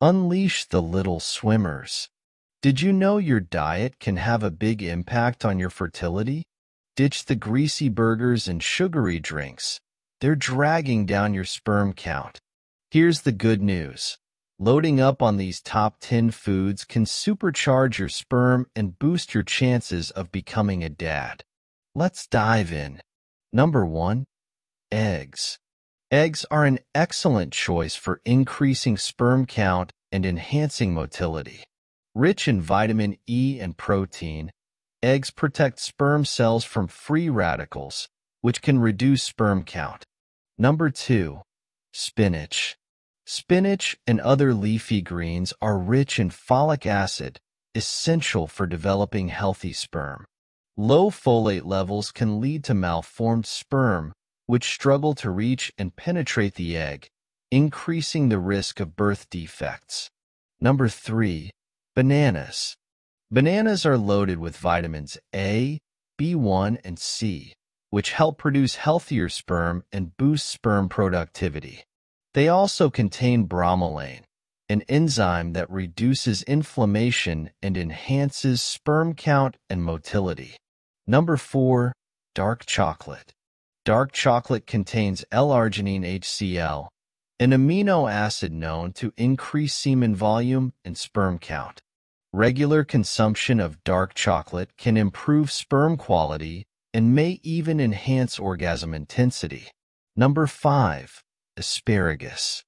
Unleash the little swimmers. Did you know your diet can have a big impact on your fertility? Ditch the greasy burgers and sugary drinks. They're dragging down your sperm count. Here's the good news. Loading up on these top 10 foods can supercharge your sperm and boost your chances of becoming a dad. Let's dive in. Number 1. Eggs. Eggs are an excellent choice for increasing sperm count and enhancing motility. Rich in vitamin E and protein, eggs protect sperm cells from free radicals, which can reduce sperm count. Number 2. Spinach. Spinach and other leafy greens are rich in folic acid, essential for developing healthy sperm. Low folate levels can lead to malformed sperm, which struggle to reach and penetrate the egg, increasing the risk of birth defects. Number 3. Bananas. Bananas are loaded with vitamins A, B1, and C, which help produce healthier sperm and boost sperm productivity. They also contain bromelain, an enzyme that reduces inflammation and enhances sperm count and motility. Number 4. Dark chocolate. Dark chocolate contains L-arginine HCl, an amino acid known to increase semen volume and sperm count. Regular consumption of dark chocolate can improve sperm quality and may even enhance orgasm intensity. Number 5. Asparagus.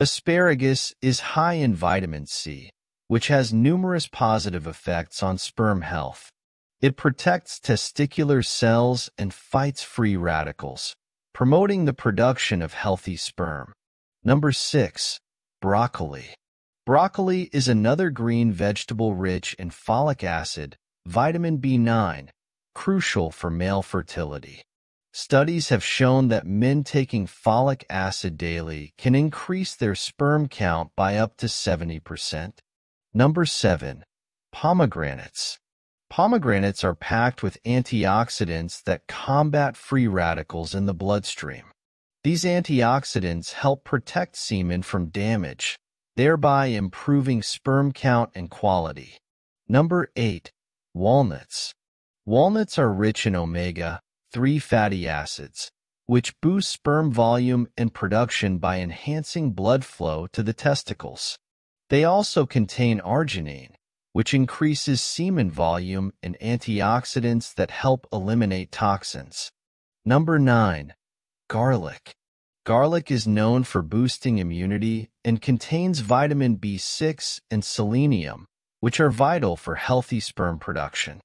Asparagus is high in vitamin C, which has numerous positive effects on sperm health. It protects testicular cells and fights free radicals, promoting the production of healthy sperm. Number 6. Broccoli. Broccoli is another green vegetable rich in folic acid, vitamin B9, crucial for male fertility. Studies have shown that men taking folic acid daily can increase their sperm count by up to 70%. Number 7. Pomegranates. Pomegranates are packed with antioxidants that combat free radicals in the bloodstream. These antioxidants help protect semen from damage, thereby improving sperm count and quality. Number 8. Walnuts. Walnuts are rich in omega-3 fatty acids, which boost sperm volume and production by enhancing blood flow to the testicles. They also contain arginine, which increases semen volume and antioxidants that help eliminate toxins. Number 9. Garlic. Garlic is known for boosting immunity and contains vitamin B6 and selenium, which are vital for healthy sperm production.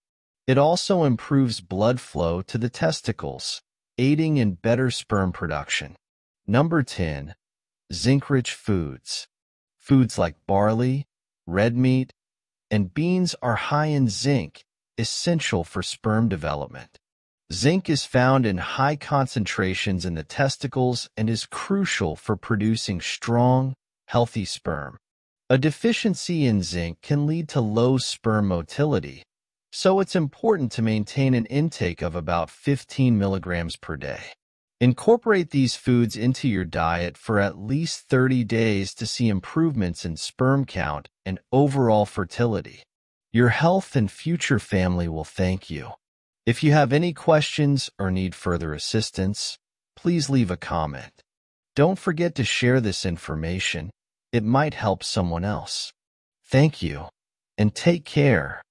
It also improves blood flow to the testicles, aiding in better sperm production. Number 10. Zinc-rich foods. Foods like barley, red meat, and beans are high in zinc, essential for sperm development. Zinc is found in high concentrations in the testicles and is crucial for producing strong, healthy sperm. A deficiency in zinc can lead to low sperm motility, so it's important to maintain an intake of about 15 milligrams per day. Incorporate these foods into your diet for at least 30 days to see improvements in sperm count and overall fertility. Your health and future family will thank you. If you have any questions or need further assistance, please leave a comment. Don't forget to share this information. It might help someone else. Thank you, and take care.